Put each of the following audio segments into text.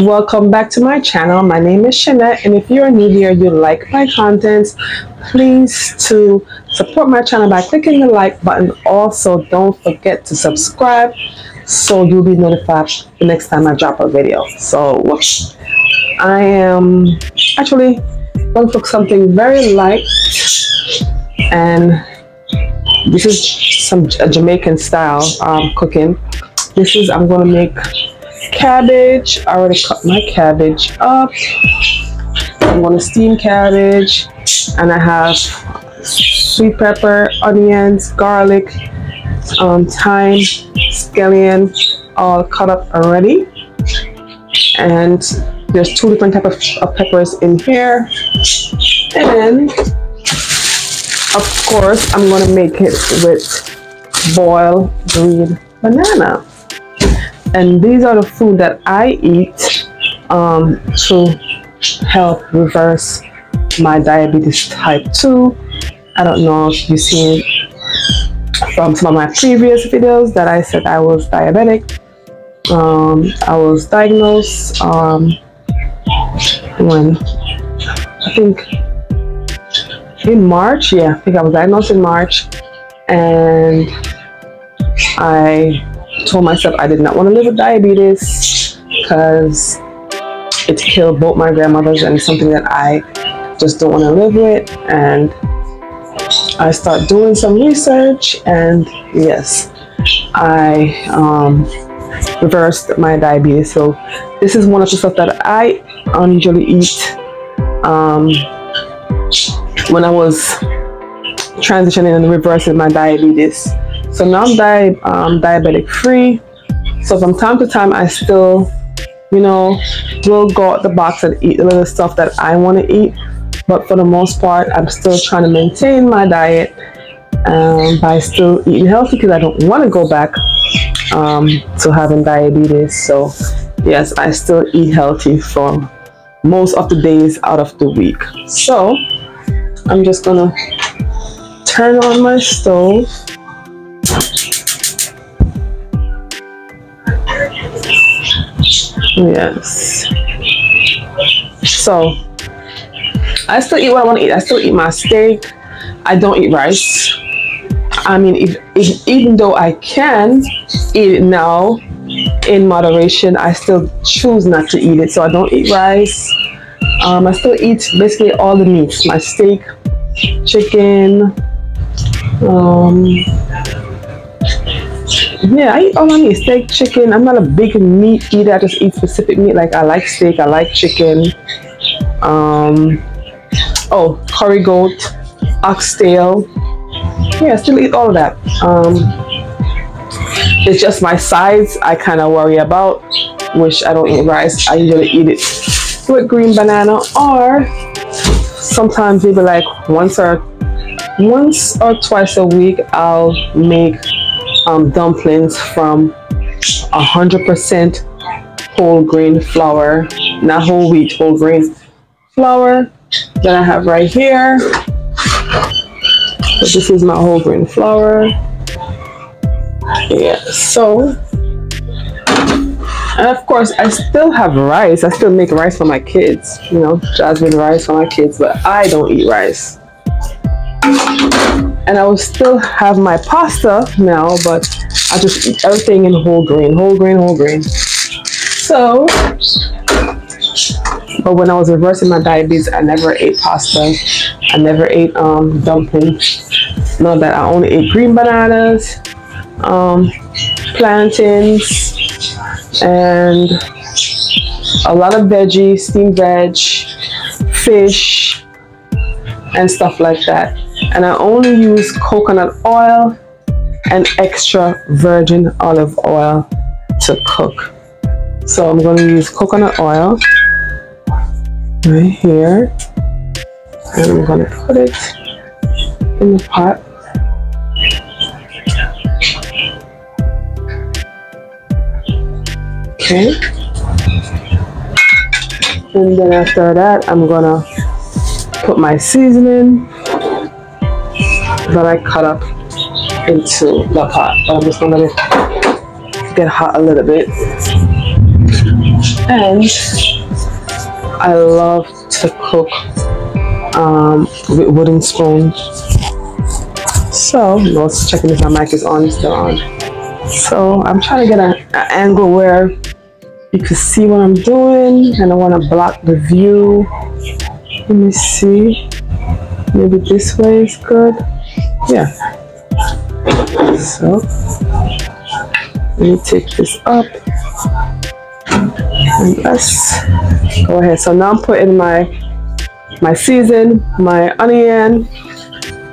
welcome back to my channel. My name is Chanette and if you're new here you like my content please to support my channel by clicking the like button. Also don't forget to subscribe so you'll be notified the next time I drop a video. So I am actually going to cook something very light and this is some Jamaican style um, cooking. This is I'm going to make cabbage. I already cut my cabbage up. I'm gonna steam cabbage and I have sweet pepper, onions, garlic, um, thyme, scallion, all cut up already. And there's two different type of, of peppers in here. And of course, I'm gonna make it with boiled green banana and these are the food that I eat um, to help reverse my diabetes type 2 I don't know if you've seen from some of my previous videos that I said I was diabetic. Um, I was diagnosed um, when I think in March yeah I think I was diagnosed in March and I told myself I did not want to live with diabetes because it killed both my grandmothers and something that I just don't want to live with. And I start doing some research and yes, I um, reversed my diabetes. So this is one of the stuff that I usually eat um, when I was transitioning and reversing my diabetes. So now I'm di um, diabetic free. So from time to time, I still, you know, will go out the box and eat a little stuff that I want to eat. But for the most part, I'm still trying to maintain my diet um, by still eating healthy because I don't want to go back um, to having diabetes. So yes, I still eat healthy for most of the days out of the week. So I'm just gonna turn on my stove Yes. So I still eat what I want to eat. I still eat my steak. I don't eat rice. I mean, if, if, even though I can eat it now in moderation, I still choose not to eat it. So I don't eat rice. Um, I still eat basically all the meats. My steak, chicken, um, yeah, I eat all my meat. Steak, chicken. I'm not a big meat eater. I just eat specific meat. Like I like steak. I like chicken. Um, oh, curry goat, oxtail. Yeah, I still eat all of that. Um, it's just my sides I kind of worry about, which I don't eat rice. I usually eat it with green banana or sometimes maybe like once or once or twice a week I'll make um, dumplings from 100% whole grain flour, not whole wheat, whole grain flour that I have right here. This is my whole grain flour. Yeah, so and of course I still have rice. I still make rice for my kids, you know, jasmine rice for my kids, but I don't eat rice and I will still have my pasta now, but I just eat everything in whole grain, whole grain, whole grain. So, but when I was reversing my diabetes, I never ate pasta. I never ate um, dumplings. None that. I only ate green bananas, um, plantains, and a lot of veggies, steamed veg, fish, and stuff like that and I only use coconut oil and extra virgin olive oil to cook. So I'm going to use coconut oil right here and I'm going to put it in the pot. Okay. And then after that, I'm gonna put my seasoning that I cut up into the pot. But I'm just gonna let it get hot a little bit. And I love to cook um, with wooden spoons. So, let's checking if my mic is on, still on. So I'm trying to get an angle where you can see what I'm doing and I want to block the view. Let me see. Maybe this way is good. Yeah. So let me take this up. And let's go ahead. So now I'm putting my my season, my onion,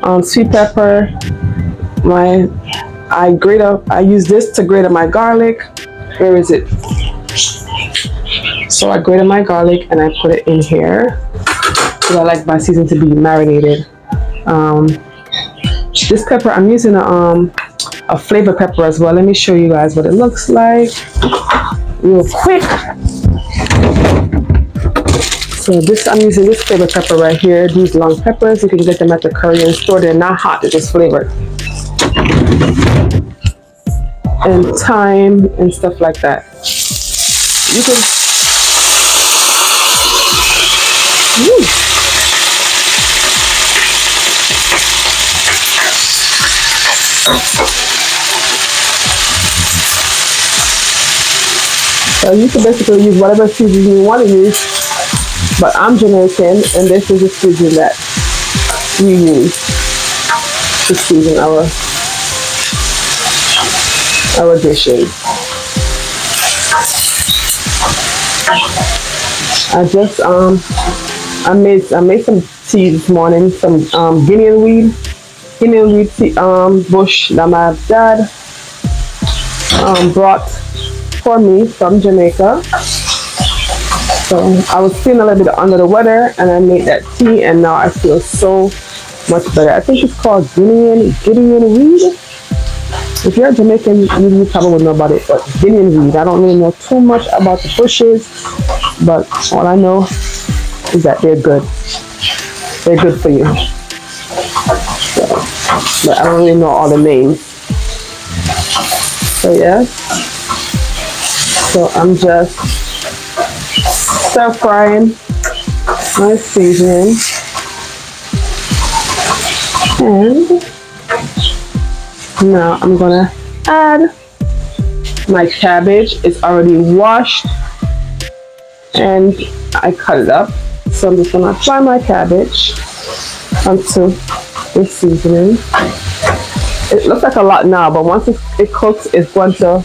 um, sweet pepper, my I grate up I use this to grate up my garlic. Where is it? So I grated my garlic and I put it in here. Because I like my season to be marinated. Um, this pepper, I'm using a, um, a flavor pepper as well. Let me show you guys what it looks like real quick. So this, I'm using this flavor pepper right here. These long peppers, you can get them at the Korean store. They're not hot, they're just flavored. And thyme and stuff like that. You can. So you can basically use whatever seasoning you want to use, but I'm Jamaican and this is the season that we use to season our our dishes. I just um I made I made some tea this morning, some um guinea weed, guinea weed tea, um bush that my dad um brought for me from Jamaica. So I was feeling a little bit under the weather and I made that tea and now I feel so much better. I think it's called Guinean Guinean weed. If you're Jamaican, you probably would know about it, but Guinean weed. I don't really know too much about the bushes, but all I know is that they're good. They're good for you. But I don't really know all the names. So yeah. So I'm just stir frying my seasoning. And now I'm gonna add my cabbage. It's already washed and I cut it up. So I'm just gonna apply my cabbage onto the seasoning. It looks like a lot now, but once it, cooks, it's going to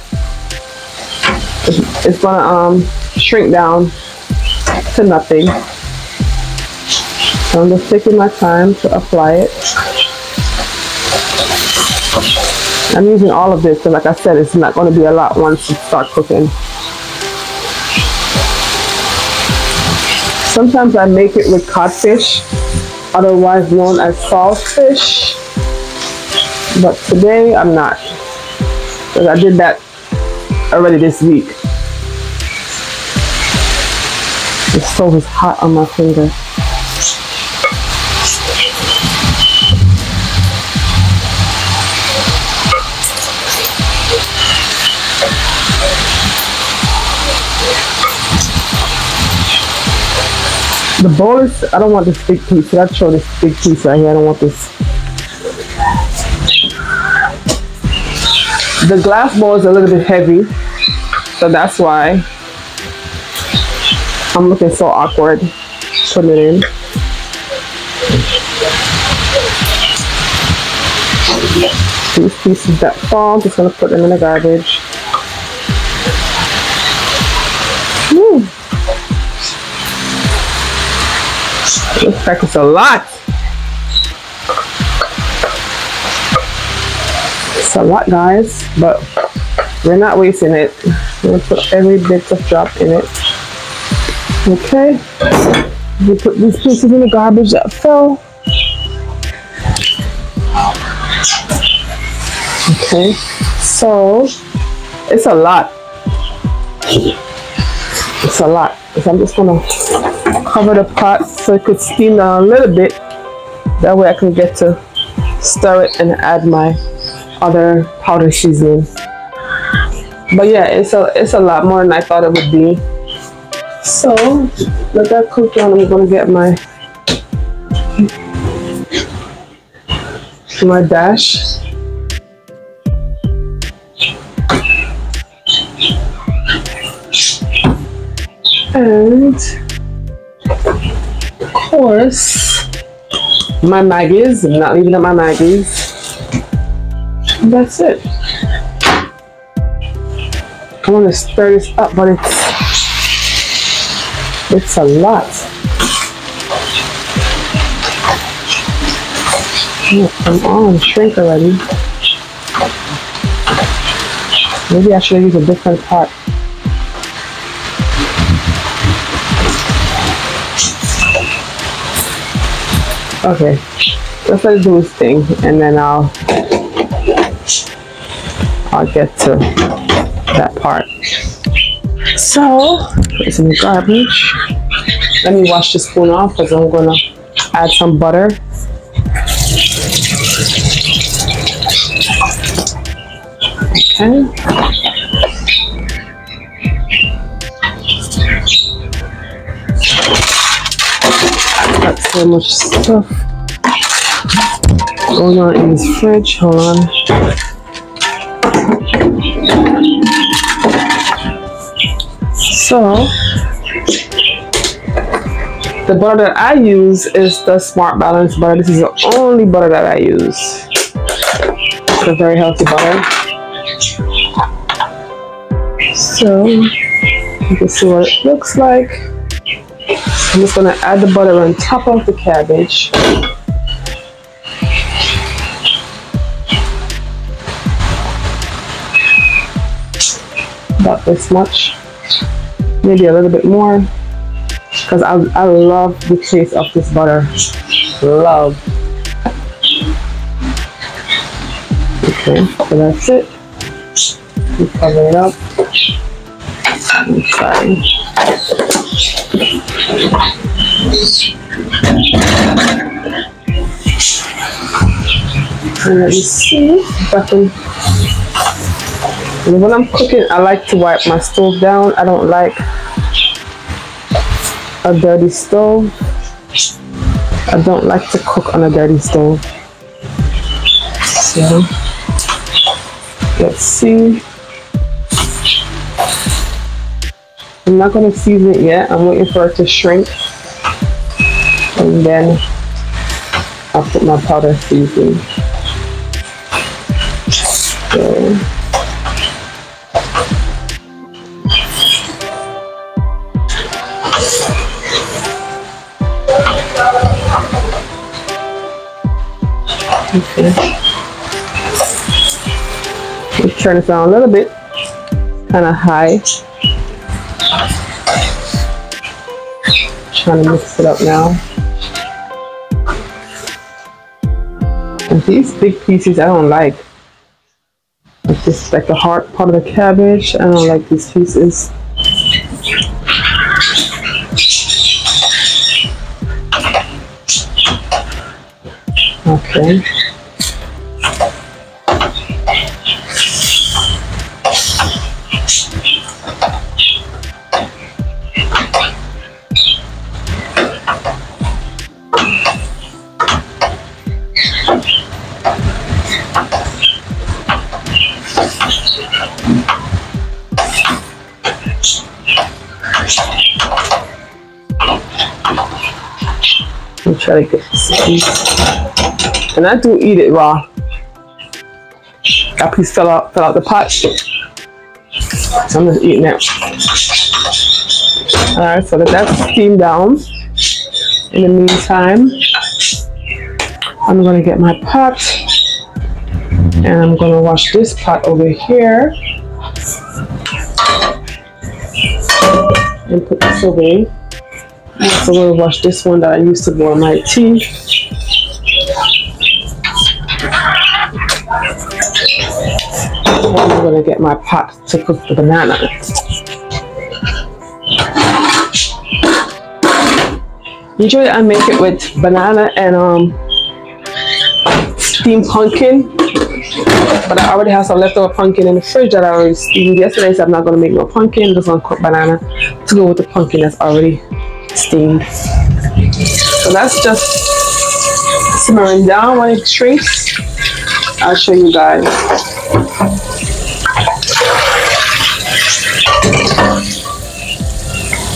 it's gonna um, shrink down to nothing. So I'm just taking my time to apply it. I'm using all of this, so like I said, it's not going to be a lot once you start cooking. Sometimes I make it with codfish, otherwise known as saltfish. But today I'm not, because I did that already this week. The stove is hot on my finger. The bowl is, I don't want this big piece. Let's show this big piece right here. I don't want this. The glass bowl is a little bit heavy. So that's why I'm looking so awkward putting it in. These pieces that fall, I'm just gonna put them in the garbage. Woo. Looks like it's a lot. It's a lot, guys, but we're not wasting it. We're gonna put every bit of drop in it. Okay. We put these pieces in the garbage that fell. Okay. So it's a lot. It's a lot. So I'm just gonna cover the pot so it could steam down a little bit. That way I can get to stir it and add my other powder seasoning. But yeah, it's a it's a lot more than I thought it would be. So let that cook down. I'm gonna get my my dash. And of course, my Maggis. I'm not leaving out my Maggis. That's it. I want to stir this up, but it's it's a lot. Come on, shrink already. Maybe I should use a different pot. Okay, let's let it do its thing, and then I'll I'll get to that part. So, put some garbage. Let me wash the spoon off because I'm gonna add some butter. Okay. So much stuff going on in this fridge. Hold on. So the butter that I use is the Smart Balance butter. This is the only butter that I use. It's a very healthy butter. So you can see what it looks like. I'm just gonna add the butter on top of the cabbage. About this much. Maybe a little bit more. Because I, I love the taste of this butter. Love. Okay so that's it. We cover it up. Inside and let me see I can when I'm cooking I like to wipe my stove down I don't like a dirty stove. I don't like to cook on a dirty stove. So, let's see. I'm not to season it yet. I'm waiting for it to shrink. And then I'll put my powder seasoning. So, Okay. Let's turn this down a little bit. Kind of high. Trying to mix it up now. And these big pieces I don't like. It's just like the heart part of the cabbage. I don't like these pieces. Okay. And I do eat it raw. That piece fell out, fell out the pot. So I'm just eating it. Alright, so let that steam down. In the meantime, I'm gonna get my pot and I'm gonna wash this pot over here and put this away. So I'm gonna wash this one that I used to boil my tea. I'm gonna get my pot to cook the banana. Usually I make it with banana and um steamed pumpkin But I already have some leftover pumpkin in the fridge that I already steamed yesterday, so I'm not gonna make no pumpkin. Just gonna cook banana to go with the pumpkin that's already steamed. So that's just simmering down when it shrinks. I'll show you guys.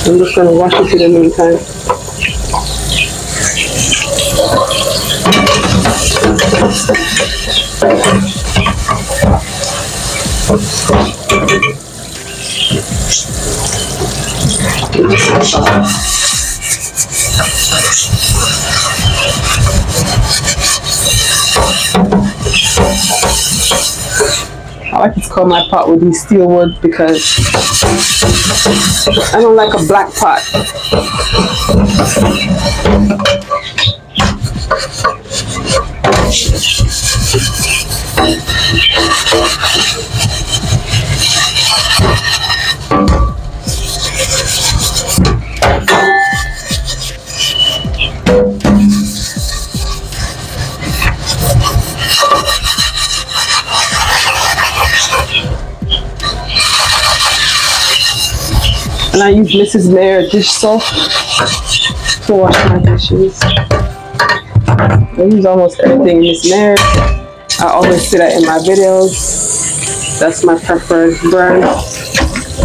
I'm just gonna wash it in the meantime. I like to cover my pot with these steel wood because I don't like a black pot. I use Mrs. Meyer dish soap to wash my dishes. I use almost everything in Miss Meyer. I always say that in my videos. That's my preferred brand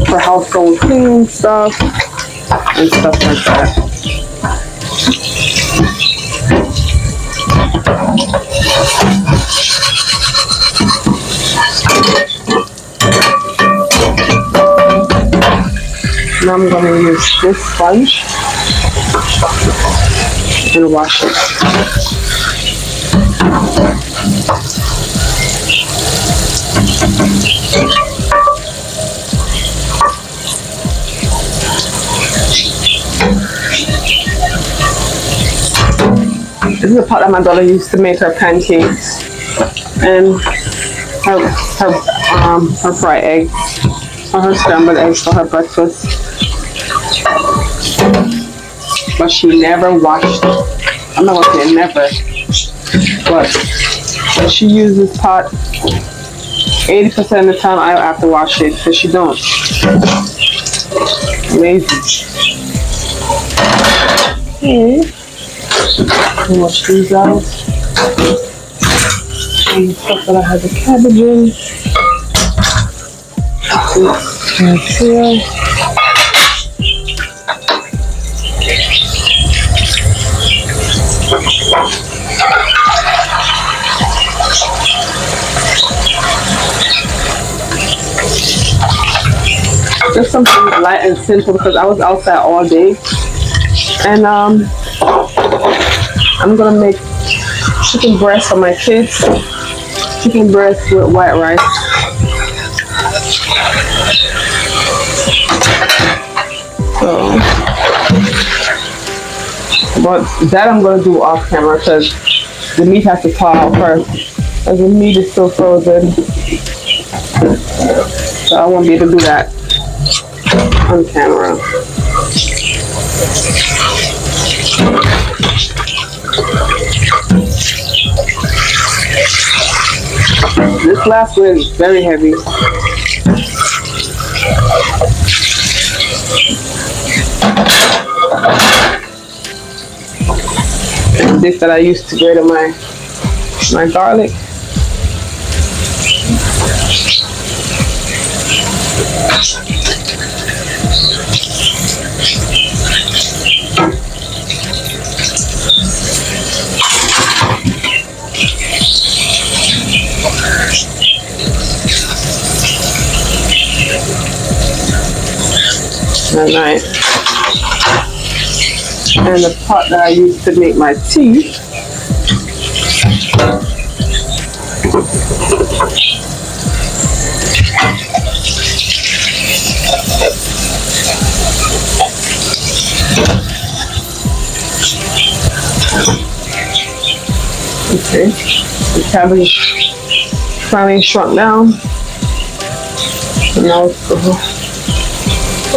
for household cleaning stuff and stuff like that. I'm going to use this sponge and wash it. This is the pot that my daughter used to make her pancakes and her her um her fried eggs or her scrambled eggs for her breakfast. But she never washed I'm not gonna say never, but when she uses pot, 80% of the time I have to wash it because she don't. Lazy. Okay. Hmm. Wash these out. And the stuff that I had the cabbage in. This here. Just something light and simple because I was outside all day. And um I'm gonna make chicken breast for my kids. Chicken breast with white rice. So, but that I'm gonna do off camera because the meat has to thaw out first. Because the meat is still frozen. So I won't be able to do that on camera. This last one is very heavy. This that I used to grate on my my garlic. And I and the pot that I used to make my tea. Okay, the cabbage finally shrunk down. So now let's go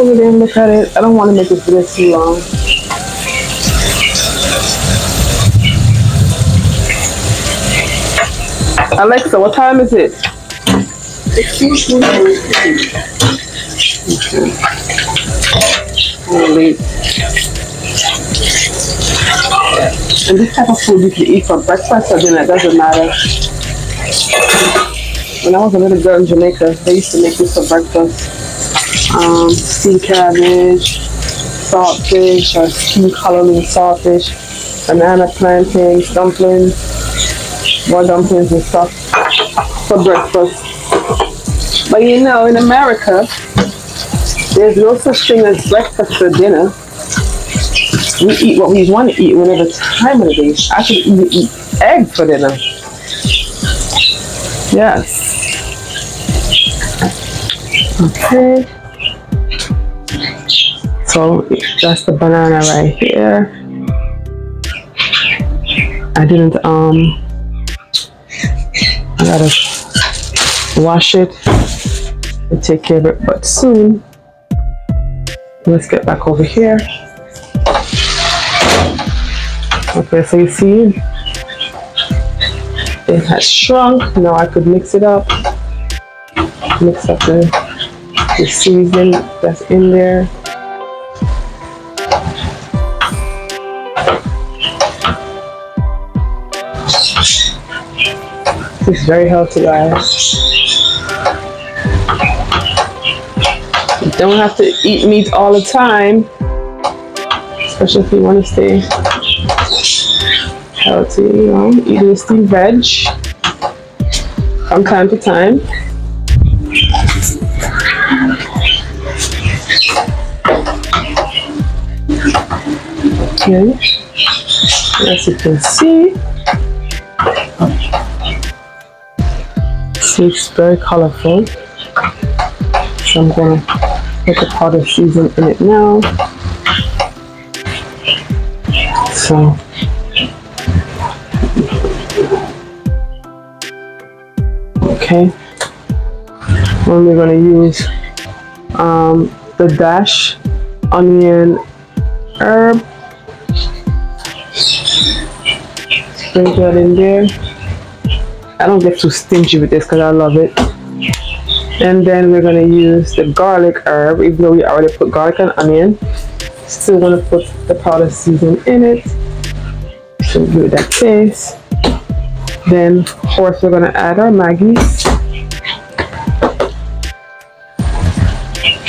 over there and look at it. I don't want to make it this video too long. Alexa, what time is it? Holy. And this type of food you can eat for breakfast or dinner, it doesn't matter. When I was a little girl in Jamaica, they used to make this for breakfast. Um, steamed cabbage, saltfish, or steamed callaloo saltfish, banana plantains, dumplings, more dumplings and stuff for breakfast. But you know, in America, there's no such thing as breakfast or dinner. We eat what we want to eat whenever time of the day. Actually, even eat eggs for dinner. Yes. Okay. So that's the banana right here. I didn't um I gotta wash it and take care of it but soon let's get back over here. Okay so you see it has shrunk. Now I could mix it up mix up the, the season that's in there it's very healthy guys. You don't have to eat meat all the time especially if you want to stay healthy you know. Eating steamed veg from time to time. Okay. As you can see it's very colorful. So I'm gonna put the powder season in it now. So. Okay. And we're going to use um, the dash onion herb. Sprinkle that in there I don't get too stingy with this because I love it. And then we're to use the garlic herb even though we already put garlic and onion. Still to put the powder season in it. To give it that taste then of course we're to add our Maggi's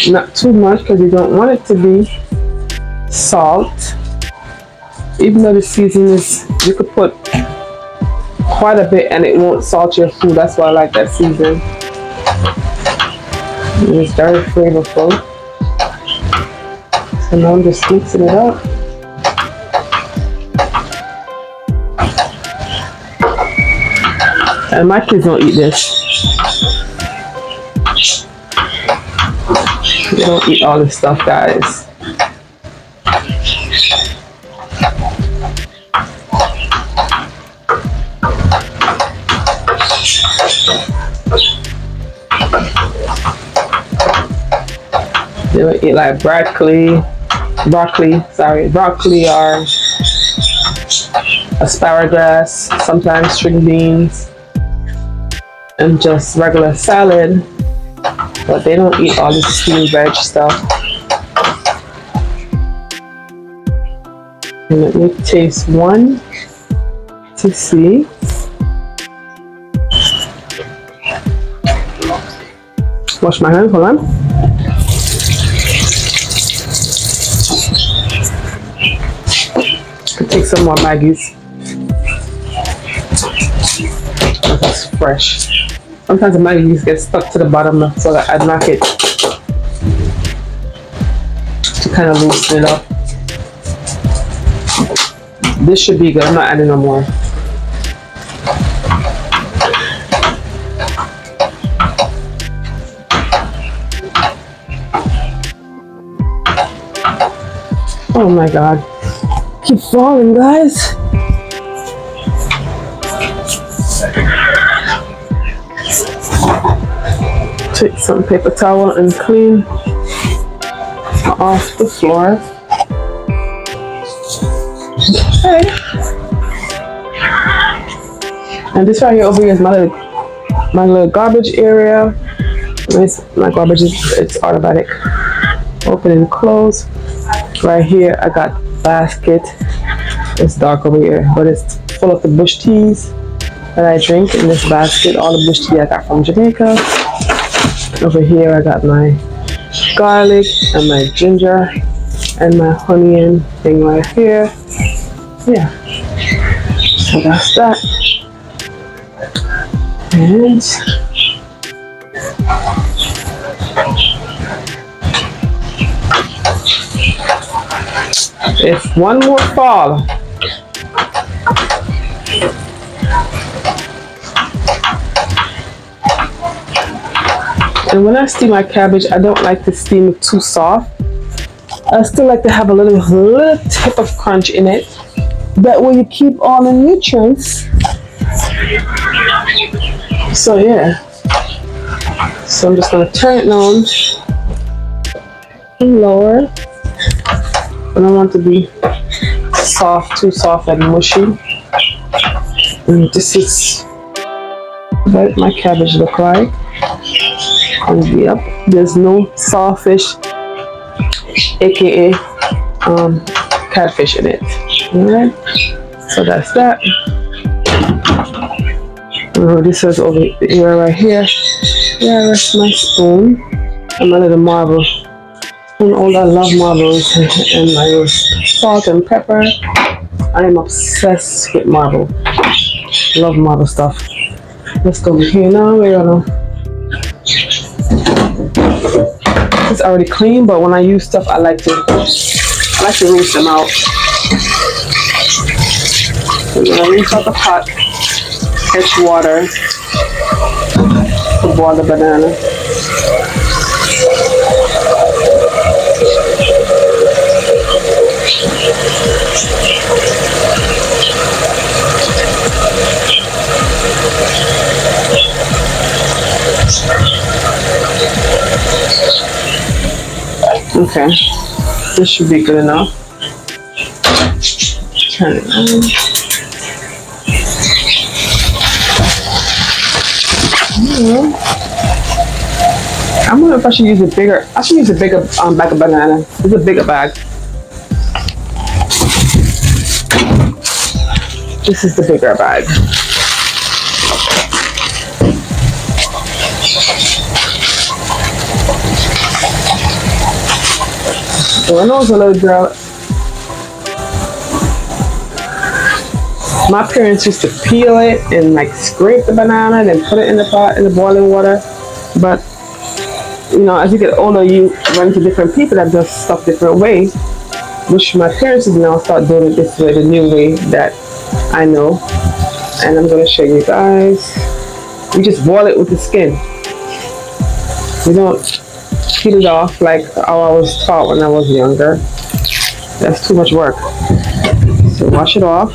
not too much because you don't want it to be salt. Even though the season is you could put quite a bit and it won't salt your food. That's why I like that season. It's very flavorful. So now I'm just mixing it up. And my kids don't eat this. They don't eat all this stuff, guys. Eat like broccoli, broccoli, sorry, broccoli or asparagus, sometimes string beans, and just regular salad but they don't eat all this steamed veg stuff. And let me taste one to see. Wash my hands, hold on. Take some more Maggi's. That's fresh. Sometimes the Maggi's get stuck to the bottom so I knock it to kind of loosen it up. This should be good. I'm not adding no more. Oh my god. Keep falling, guys. take some paper towel and clean off the floor. Okay. And this right here over here is my little my little garbage area. It's, my garbage is it's automatic. Open and close. Right here I got basket. It's dark over here, but it's full of the bush teas that I drink in this basket. All the bush tea I got from Jamaica. Over here I got my garlic and my ginger and my honey and thing right here. Yeah. So that's that. And if one more fall, and when I steam my cabbage, I don't like to steam it too soft. I still like to have a little, little tip of crunch in it. That way you keep all the nutrients. So yeah. So I'm just gonna turn it on and lower. I don't want to be soft, too soft and mushy. And this is what my cabbage look like. And yep, there's no saltfish aka um, catfish in it. Alright, so that's that. Oh, this is over here, right here. Yeah, that's my spoon and my little marble. And all I love marbles and my salt and pepper. I am obsessed with marble. Love marble stuff. Let's go here now. We're gonna it's already clean, but when I use stuff, I like to I like to rinse them out. So then I rinse out the pot, catch water boil the banana. Okay, this should be good enough. Turn it on. Mm-hmm. I wonder if I should use a bigger, I should use a bigger um, bag of banana. It's a bigger bag. This is the bigger bag. When I was a little girl, my parents used to peel it and like scrape the banana and then put it in the pot in the boiling water. But you know, as you get older, you run into different people that does stuff different ways. Which my parents have now start doing it this way, the new way that I know. And I'm gonna show you guys. You just boil it with the skin. You don't it off like how I was taught when I was younger. That's too much work. So wash it off.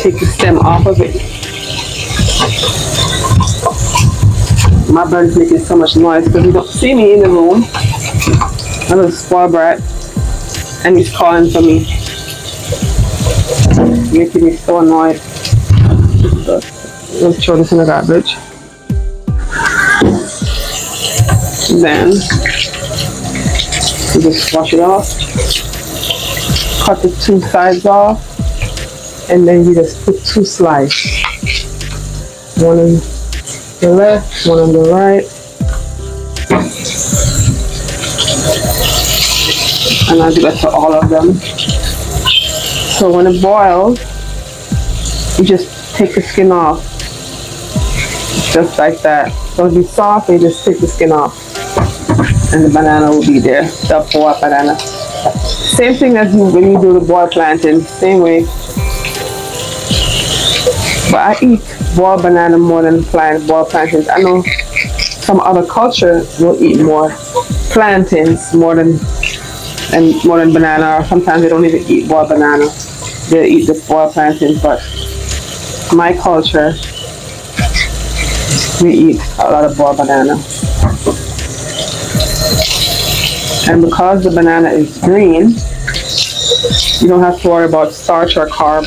Take the stem off of it. My bird's making so much noise because he don't see me in the room. I'm a spoiled brat. And he's calling for me. Making me so annoyed. let's throw this in the garbage. Then you just wash it off. Cut the two sides off. And then you just put two slices. One the left, one on the right. And I do that for all of them. So when it boils, you just take the skin off. Just like that. So it'll be soft you just take the skin off. And the banana will be there. The boiled banana. Same thing as you, when you do the boiled plantain. Same way. But I eat boiled banana more than plant boiled plantains. I know some other culture will eat more plantains more than and more than banana or sometimes they don't even eat boiled banana. They eat the boiled plantains but my culture, we eat a lot of boiled banana. And because the banana is green, you don't have to worry about starch or carb.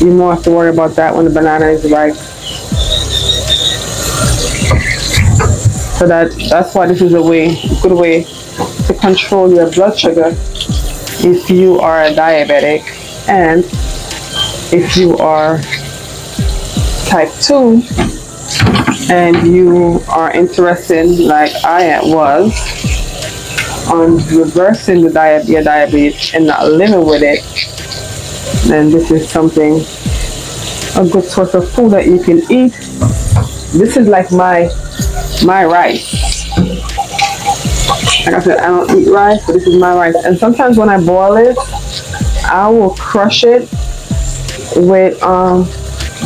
You don't have to worry about that when the banana is ripe. So that that's why this is a way, a good way to control your blood sugar if you are a diabetic and if you are type 2 and you are interested like I was on reversing the diabetes and not living with it then this is something a good source of food that you can eat this is like my my rice like I said I don't eat rice but this is my rice and sometimes when I boil it I will crush it with um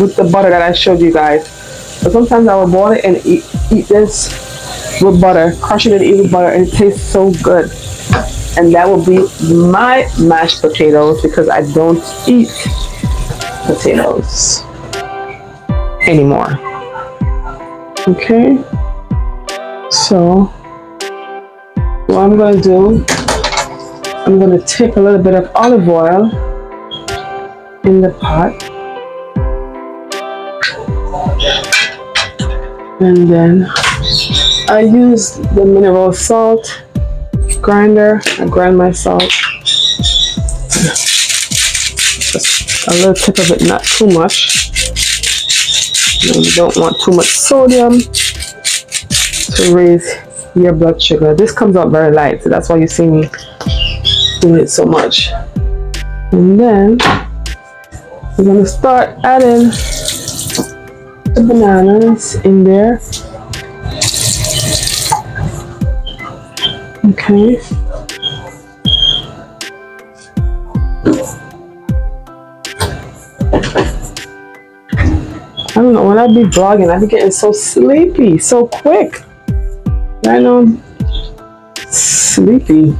with the butter that I showed you guys. But sometimes I will boil it and eat eat this with butter, crush it and eat with butter, and it tastes so good. And that will be my mashed potatoes because I don't eat potatoes anymore. Okay, so what I'm gonna do, I'm gonna take a little bit of olive oil in the pot. And then I use the mineral salt grinder. I grind my salt. Just a little tip of it, not too much. You don't want too much sodium to raise your blood sugar. This comes out very light, so that's why you see me doing it so much. And then we're gonna start adding the bananas in there. Okay. I don't know, when I be vlogging, I be getting so sleepy, so quick. I know sleepy.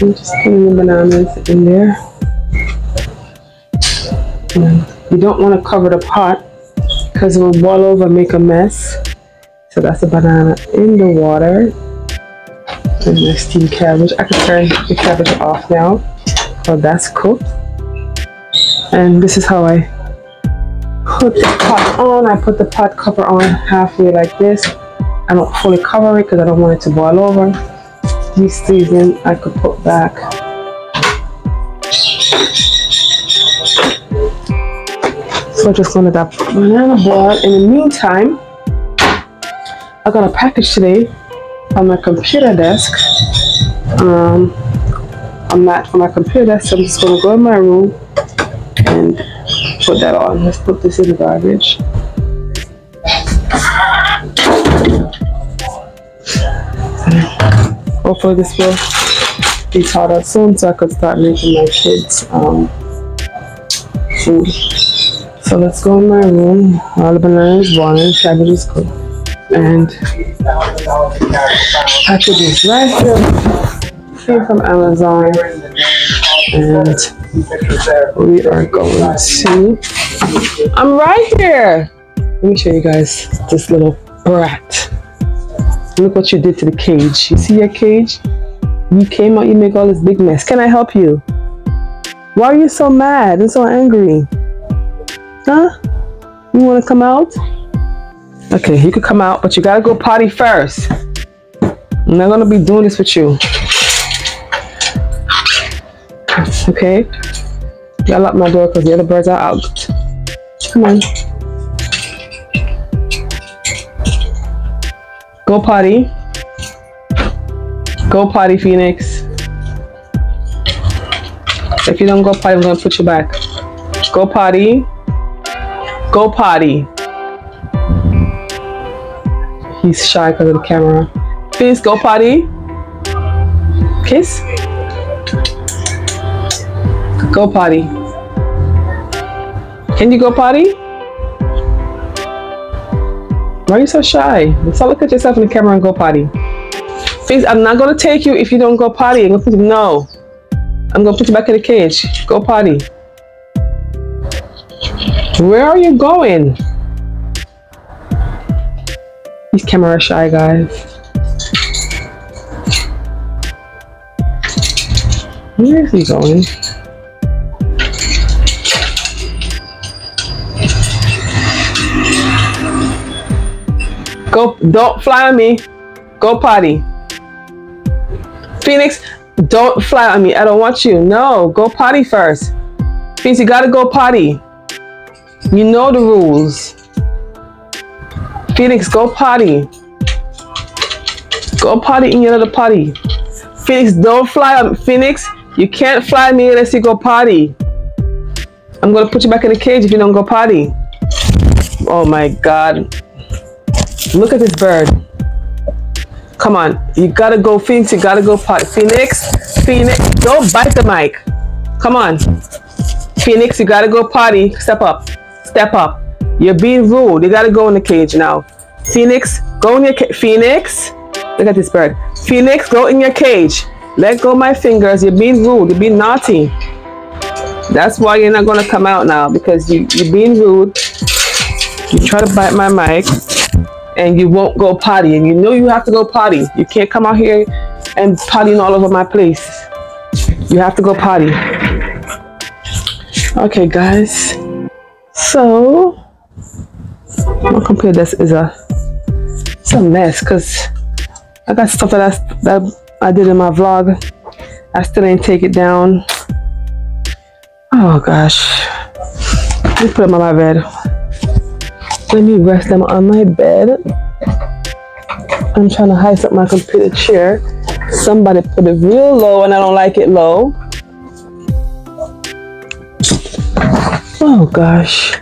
I'm just putting the bananas in there. You don't want to cover the pot because it will boil over make a mess. So that's the banana in the water. And the steamed cabbage. I can turn the cabbage off now. So that's cooked. And this is how I put the pot on. I put the pot cover on halfway like this. I don't fully cover it because I don't want it to boil over. This season I could put back So I just wanted that banana boil. In the meantime, I got a package today on my computer desk. Um, I'm not on my computer so I'm just gonna go in my room and put that on. Let's put this in the garbage. Hopefully this will be taught out soon so I could start making my kids um, food. So let's go in my room. All the bananas boiling, cabbage is cooked. And packages right here. From Amazon. And we are going to see. I'm right here. Let me show you guys this little brat. Look what you did to the cage. You see your cage? You came out, you make all this big mess. Can I help you? Why are you so mad and so angry? Huh? You want to come out? Okay, you could come out, but you gotta go potty first. I'm not gonna be doing this with you. Okay? Gotta lock my door because the other birds are out. Come on. Go potty. Go potty, Phoenix. If you don't go potty, I'm gonna put you back. Go potty. Go potty. He's shy because of the camera. Please go potty. Kiss. Go potty. Can you go potty? Why are you so shy? Let's all look at yourself in the camera and go potty. Please, I'm not gonna take you if you don't go potty. I'm gonna put you, no. I'm gonna put you back in the cage. Go potty. Where are you going? He's camera shy, guys. Where is he going? Go, don't fly on me. Go potty. Phoenix, don't fly on me. I don't want you. No, go potty first. Phoenix, you gotta go potty. You know the rules. Phoenix, go potty. Go potty in your little potty. Phoenix, don't fly Phoenix, you can't fly me unless you go potty. I'm gonna put you back in the cage if you don't go potty. Oh my god. Look at this bird. Come on, you gotta go, Phoenix. You gotta go, pot. Phoenix, Phoenix, don't bite the mic. Come on, Phoenix. You gotta go potty. Step up, step up. You're being rude. You gotta go in the cage now. Phoenix, go in your cage. Phoenix, look at this bird. Phoenix, go in your cage. Let go my fingers. You're being rude. You're being naughty. That's why you're not gonna come out now because you you're being rude. You try to bite my mic and you won't go potty and you know you have to go potty. You can't come out here and pottying all over my place. You have to go potty. Okay, guys. So my computer this is a it's a mess because I got stuff that I, that I did in my vlog. I still didn't take it down. Oh gosh. Let me put them on my bed. Let me rest them on my bed. I'm trying to hide up my computer chair. Somebody put it real low and I don't like it low. Oh gosh.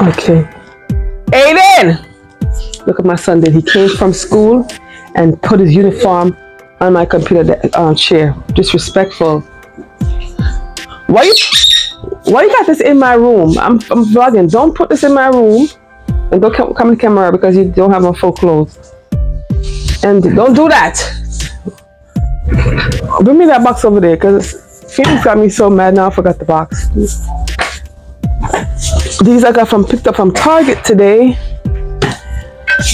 Okay. Aiden! Look at my son did. He came from school and put his uniform on my computer uh, chair. Disrespectful. Why you why you got this in my room? I'm, I'm vlogging. Don't put this in my room. And don't come, come in camera because you don't have on full clothes. And don't do that. Bring me that box over there because Phoenix got me so mad now I forgot the box. These I got from picked up from Target today.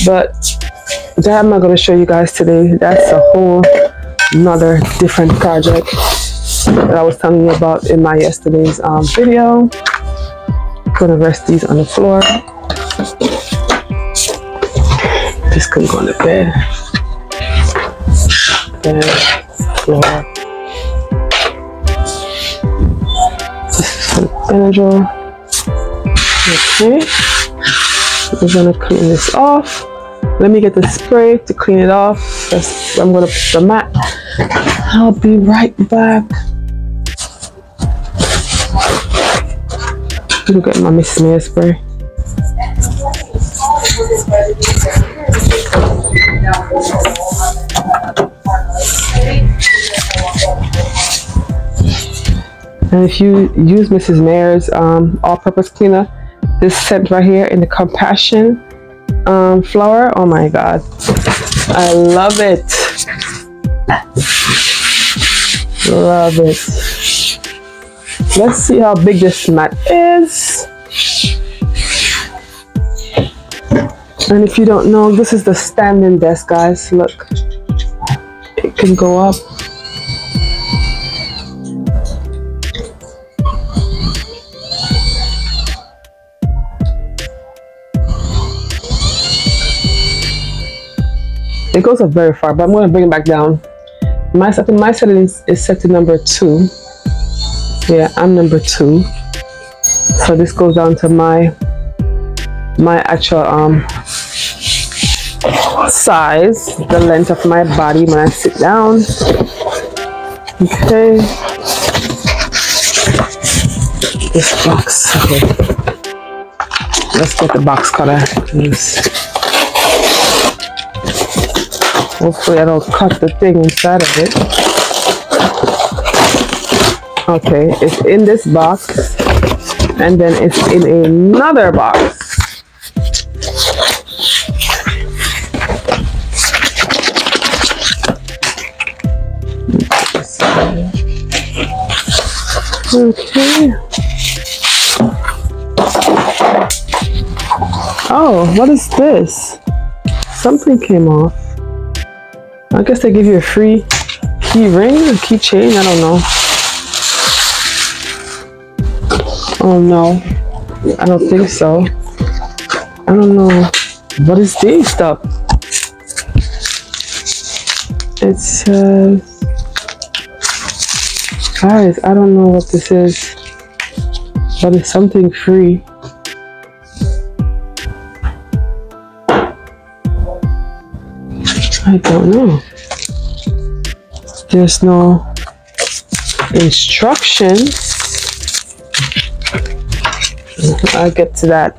But that I'm not gonna show you guys today. That's a whole another different project that I was telling you about in my yesterday's um, video. Gonna rest these on the floor. This can go on the bed. Bed, floor. This is for the Benadryl. Okay. We're gonna clean this off. Let me get the spray to clean it off. I'm gonna put the mat. I'll be right back. Look at my Miss Smith spray. And if you use Mrs. Meyer's um, all-purpose cleaner, this scent right here in the Compassion um, flower, oh my God, I love it. Love it. Let's see how big this mat is. And if you don't know, this is the standing desk, guys. Look, it can go up. It goes up very far, but I'm going to bring it back down. My setting, my setting is, set to number two. Yeah i'm number two. So this goes down to my my actual um size the length of my body when i sit down. Okay. This box okay. Let's get the box cutter hopefully i don't cut the thing inside of it Okay, it's in this box and then it's in another box. Okay. Oh, what is this? Something came off. I guess they give you a free key ring or keychain. I don't know. Oh no, I don't think so. I don't know. What is this stuff? It says, guys, I don't know what this is, but it's something free. I don't know. There's no instructions. I'll get to that.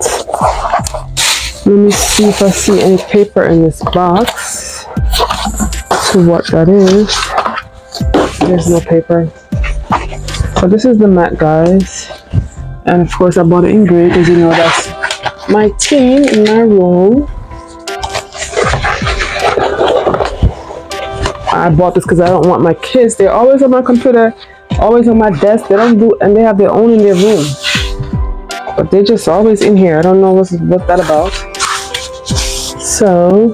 Let me see if I see any paper in this box to what that is. There's no paper. So this is the mat, guys. And of course I bought it in gray because you know that's my team in my room. I bought this because I don't want my kids. They're always on my computer, always on my desk. They don't do, and they have their own in their room. But they're just always in here. I don't know what's what that about. So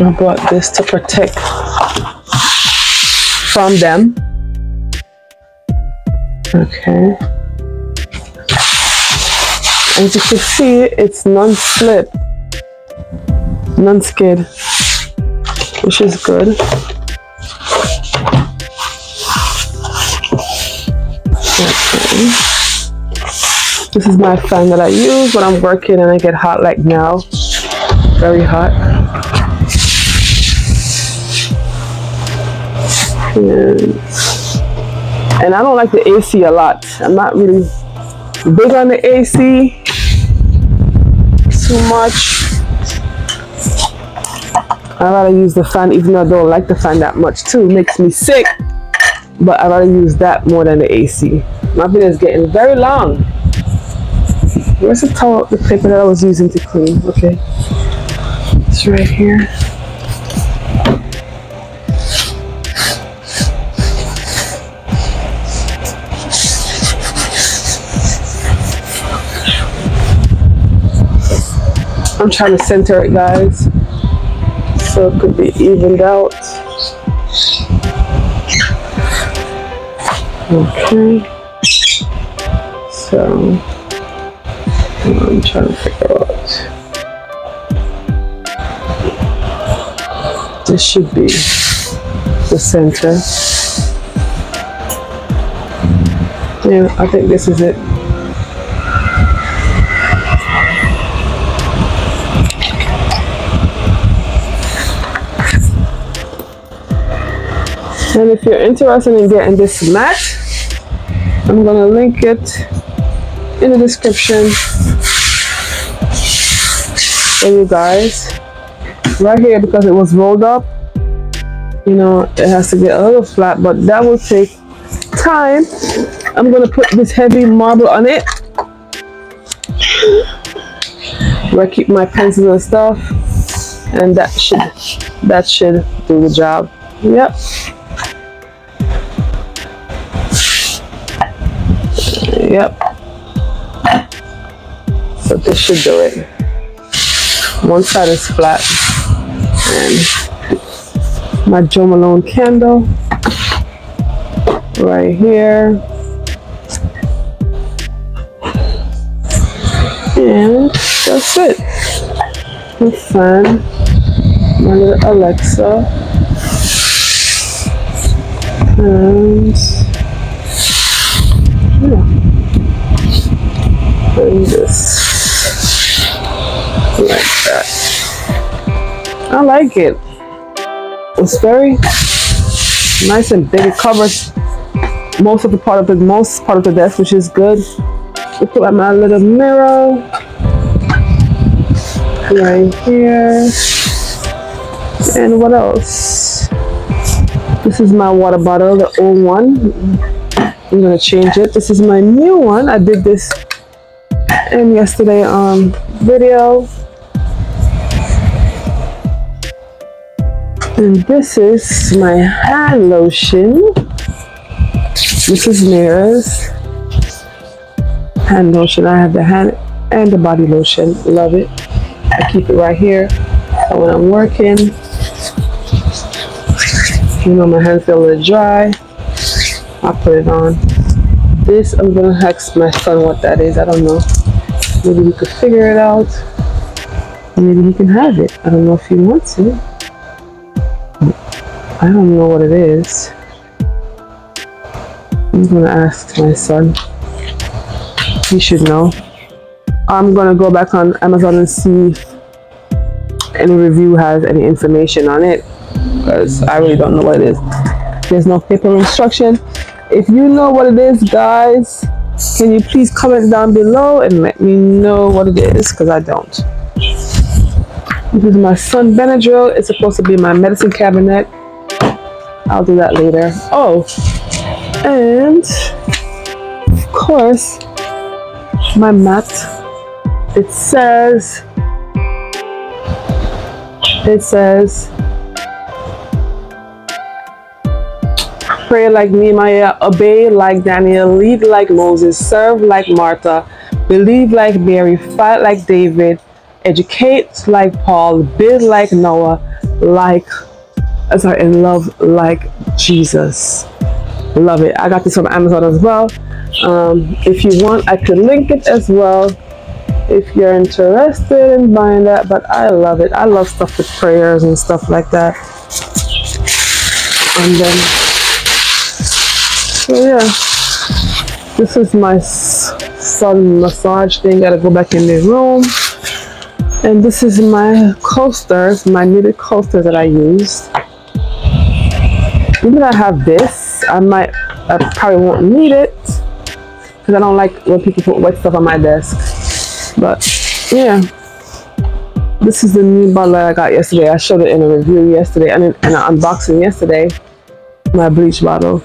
I bought this to protect from them. Okay. As you can see, it's non-slip non-skid which is good. Okay. this is my fan that I use when I'm working and I get hot like now. Very hot. And, and I don't like the AC a lot. I'm not really big on the AC too much I rather use the fan even though I don't like the fan that much too. It makes me sick. But I rather use that more than the AC. My video is getting very long. Where's the towel, the paper that I was using to clean? Okay. It's right here. I'm trying to center it guys so it could be evened out. Okay. So I'm trying to figure out. This should be the center. Yeah, I think this is it. And if you're interested in getting this mat, I'm gonna link it in the description for you guys. Right here because it was rolled up, you know, it has to get a little flat, but that will take time. I'm gonna put this heavy marble on it. Where I keep my pencils and stuff. And that should that should do the job. Yep. Yep. So this should do it. One side is flat. And my Jo Malone candle right here. And that's it. The fan, my little Alexa. And yeah just like that. I like it. It's very nice and big. It covers most of the part of the most part of the desk, which is good. We put my little mirror right here. And what else? This is my water bottle, the old one. I'm gonna change it. This is my new one. I did this in yesterday um video And this is my hand lotion. This is Meyer's hand lotion. I have the hand and the body lotion. Love it. I keep it right here. When I'm working, you know my hands feel a little dry. I put it on. This I'm gonna ask my son what that is. I don't know. Maybe he could figure it out. Maybe he can have it. I don't know if he wants it. I don't know what it is. I'm gonna ask my son. He should know. I'm gonna go back on Amazon and see if any review has any information on it because I really don't know what it is. There's no paper instruction. If you know what it is, guys, can you please comment down below and let me know what it is because I don't. This is my son Benadryl. It's supposed to be my medicine cabinet. I'll do that later. Oh, and of course, my mat. It says, it says, pray like Nehemiah, obey like Daniel, lead like Moses, serve like Martha, believe like Mary, fight like David, educate like Paul, build like Noah, like, sorry, and love like Jesus. Love it. I got this from Amazon as well. Um, if you want, I could link it as well if you're interested in buying that. But I love it. I love stuff with prayers and stuff like that. And then so yeah, this is my sun massage thing. Gotta go back in the room. And this is my coasters, my knitted coasters that I used. Even I have this, I might, I probably won't need it because I don't like when people put wet stuff on my desk. But yeah, this is the new bottle I got yesterday. I showed it in a review yesterday and in an unboxing yesterday. My bleach bottle.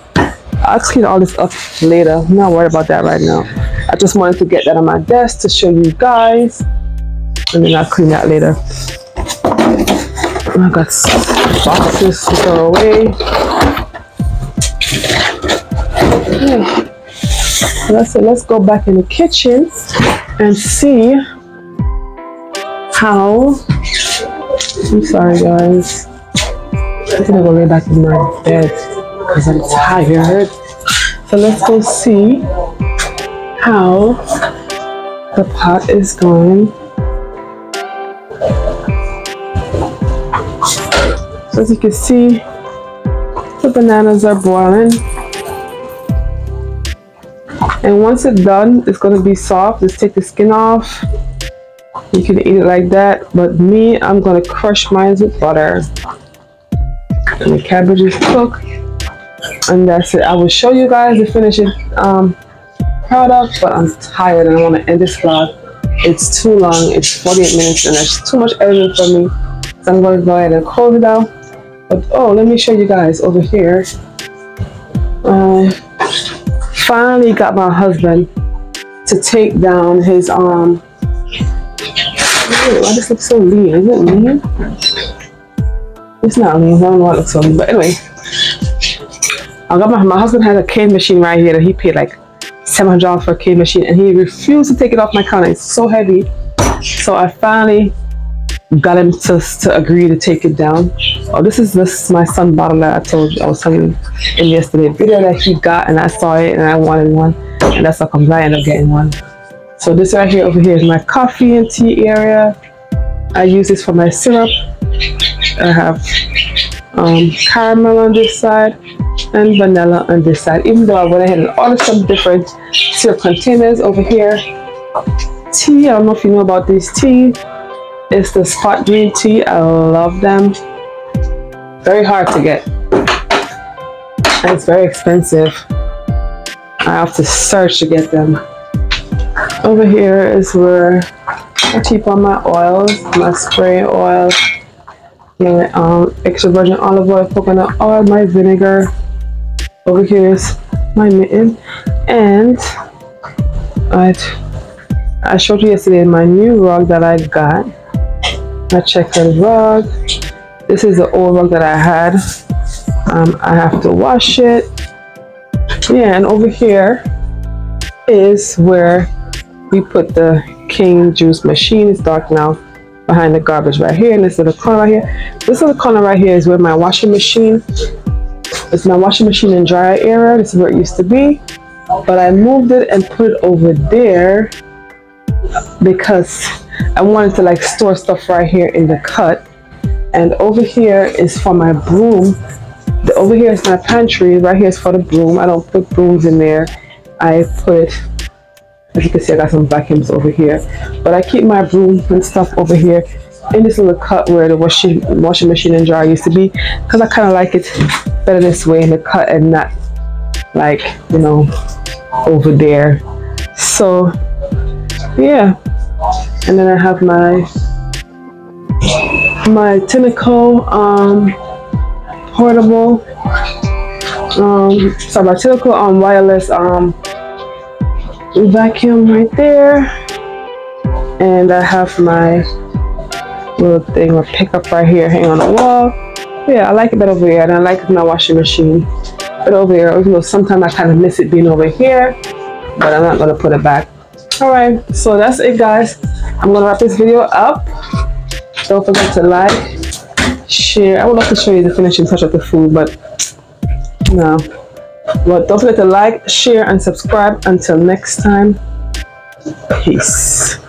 I'll clean all this up later. I'm not worried about that right now. I just wanted to get that on my desk to show you guys. And then I'll clean that later. I got boxes to throw away. So let's, let's go back in the kitchen and see how I'm sorry guys. I'm gonna go lay back in my bed because I'm tired. So let's go see how the pot is going. So as you can see, the bananas are boiling. And once it's done, it's going to be soft. Just take the skin off. You can eat it like that. But me, I'm going to crush mine with butter. And the cabbage is cooked and that's it. I will show you guys the finished um, product but i'm tired and i want to end this vlog. It's too long it's 48 minutes and there's too much editing for me. So i'm going to go ahead and close it out but oh let me show you guys over here. I finally got my husband to take down his um why this looks so lean is it lean it's not lean i don't know why it looks so lean but anyway I got my, my husband has a cane machine right here that he paid like $700 for a cane machine and he refused to take it off my counter. It's so heavy. So I finally got him to, to agree to take it down. Oh, this is this my son bottle that I told you I was telling in yesterday video that he got and I saw it and I wanted one and that's how come I ended up getting one. So this right here over here is my coffee and tea area. I use this for my syrup. I have um, caramel on this side and vanilla on this side. Even though I went ahead and ordered some different syrup containers over here. Tea I don't know if you know about this tea. It's the spot green tea. I love them. Very hard to get. And it's very expensive. I have to search to get them. Over here is where I keep all my oils my spray oil. My um, extra virgin olive oil coconut oil my vinegar over here is my mitten. And I I showed you yesterday my new rug that I got. I my checkered rug. This is the old rug that I had. Um, I have to wash it. Yeah and over here is where we put the king juice machine. It's dark now behind the garbage right here and this little corner right here. This little corner right here is where my washing machine it's my washing machine and dryer area this is where it used to be. But I moved it and put it over there because I wanted to like store stuff right here in the cut. And over here is for my broom. The, over here is my pantry. Right here is for the broom. I don't put brooms in there. I put as you can see I got some vacuums over here. But I keep my broom and stuff over here in this little cut where the washing washing machine and dryer used to be because I kind of like it better this way in the cut and not like you know over there. So yeah. And then I have my my Tineco um, portable um, sorry my Tineco um, wireless um, vacuum right there. And I have my little thing or pickup right here. Hang on the wall. Yeah I like it better over here and I like my washing machine. But over here even though sometimes I kind of miss it being over here but I'm not gonna put it back. All right so that's it guys. I'm gonna wrap this video up. Don't forget to like share. I would love to show you the finishing touch of the food but no but don't forget to like share and subscribe. Until next time peace